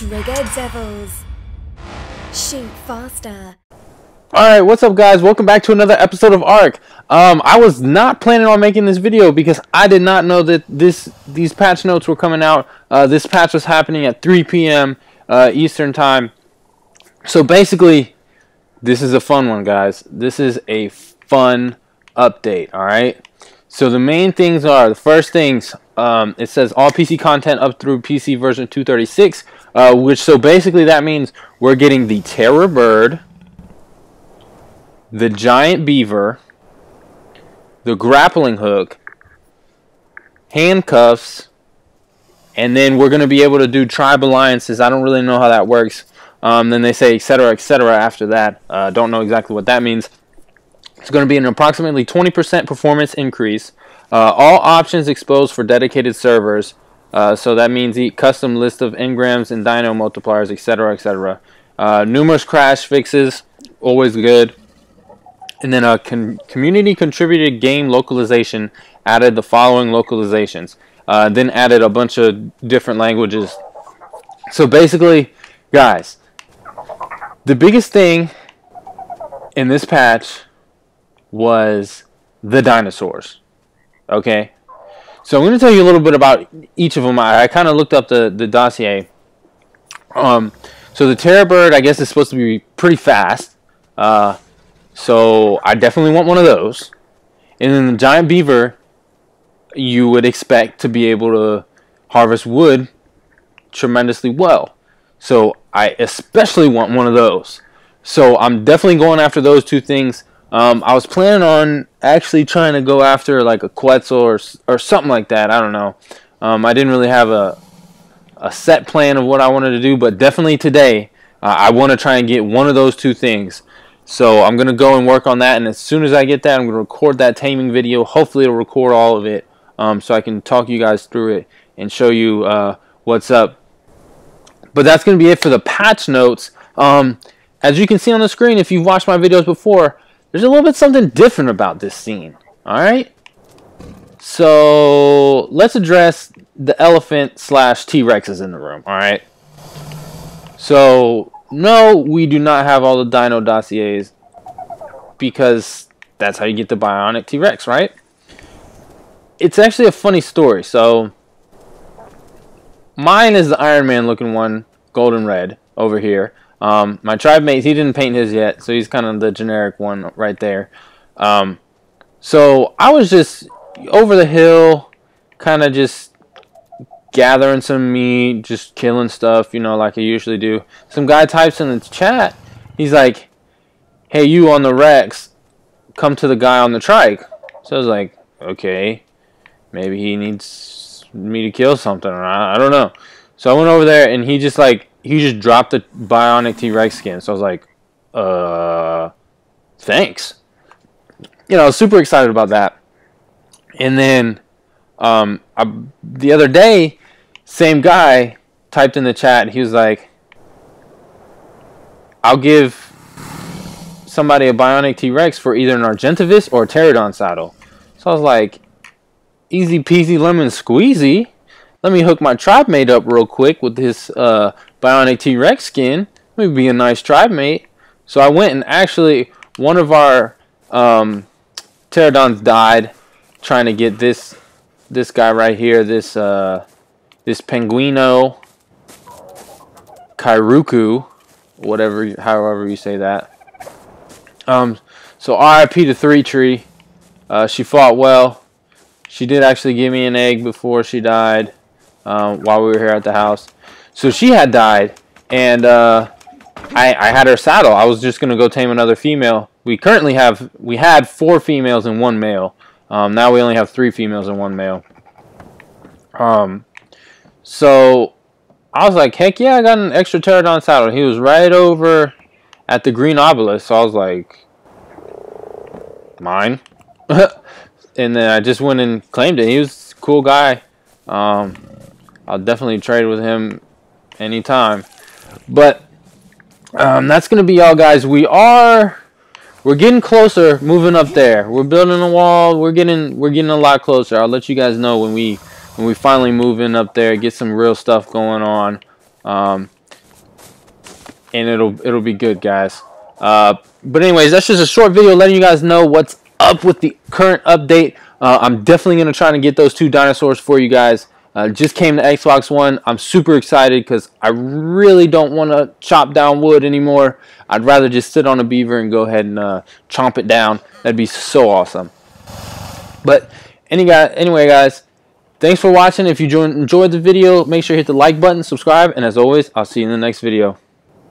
Trigger Devils. Shoot faster. Alright, what's up guys? Welcome back to another episode of ARK. Um, I was not planning on making this video because I did not know that this these patch notes were coming out. Uh, this patch was happening at 3 p.m. Uh, Eastern Time. So basically, this is a fun one, guys. This is a fun update, alright? So the main things are, the first things, um, it says all PC content up through PC version 236, uh, which so basically that means we're getting the Terror Bird, the giant beaver, the grappling hook, handcuffs, and then we're going to be able to do tribe alliances. I don't really know how that works. Um, then they say etc. etc. after that. Uh, don't know exactly what that means. It's going to be an approximately 20% performance increase. Uh, all options exposed for dedicated servers. Uh, so that means the custom list of engrams and dino multipliers, etc. etc. Uh, numerous crash fixes, always good. And then a con community contributed game localization added the following localizations. Uh, then added a bunch of different languages. So basically, guys, the biggest thing in this patch was the dinosaurs. Okay? So I'm going to tell you a little bit about each of them. I, I kind of looked up the, the dossier. Um, so the Terror Bird, I guess, is supposed to be pretty fast. Uh, so I definitely want one of those. And then the giant beaver, you would expect to be able to harvest wood tremendously well. So I especially want one of those. So I'm definitely going after those two things. Um, I was planning on actually trying to go after like a Quetzal or, or something like that. I don't know. Um, I didn't really have a, a set plan of what I wanted to do, but definitely today uh, I want to try and get one of those two things. So I'm going to go and work on that, and as soon as I get that, I'm going to record that taming video. Hopefully it'll record all of it um, so I can talk you guys through it and show you uh, what's up. But that's going to be it for the patch notes. Um, as you can see on the screen, if you've watched my videos before, there's a little bit something different about this scene. Alright? So, let's address the elephant slash T-Rexes in the room. Alright? So, no, we do not have all the dino dossiers because that's how you get the bionic T-Rex, right? It's actually a funny story. So, mine is the Iron Man looking one, golden red, over here. Um, my tribe mate, he didn't paint his yet, so he's kind of the generic one right there. Um, so, I was just over the hill, kind of just gathering some meat, just killing stuff, you know, like I usually do. Some guy types in the chat. He's like, "Hey, you on the Rex, come to the guy on the trike." So I was like, "Okay, maybe he needs me to kill something, or I, I don't know." So I went over there, and he just like he just dropped the bionic T Rex skin. So I was like, "Uh, thanks." You know, I was super excited about that. And then um, I, the other day, same guy typed in the chat. He was like, "I'll give somebody a bionic T Rex for either an Argentavis or a Pterodon saddle." So I was like, "Easy peasy lemon squeezy." Let me hook my tribe mate up real quick with this uh, bionic T Rex skin. Me be a nice tribe mate. So I went and actually one of our um, pterodons died trying to get this this guy right here, this uh, this Penguino Kairuku, whatever, however you say that. Um, so RIP to Three Tree. Uh, she fought well. She did actually give me an egg before she died um, while we were here at the house. So she had died, and uh, I, I had her saddle. I was just gonna go tame another female. We currently have we had four females and one male. Um, now we only have three females and one male. Um, so I was like, heck yeah, I got an extra pterodon saddle. He was right over at the green obelisk. So I was like, mine. and then I just went and claimed it. He was a cool guy. Um, I'll definitely trade with him anytime. But um, that's going to be all, guys. We are we're getting closer moving up there we're building a wall we're getting we're getting a lot closer i'll let you guys know when we when we finally move in up there get some real stuff going on um, and it'll it'll be good, guys. Uh, but anyways, that's just a short video letting you guys know what's up with the current update. Uh, I'm definitely gonna try to get those two dinosaurs for you guys. Uh, just came to Xbox One. I'm super excited because I really don't want to chop down wood anymore. I'd rather just sit on a beaver and go ahead and uh, chomp it down. That'd be so awesome. But any guy, anyway, guys, thanks for watching. If you enjoyed the video, make sure you hit the like button, subscribe, and as always, I'll see you in the next video.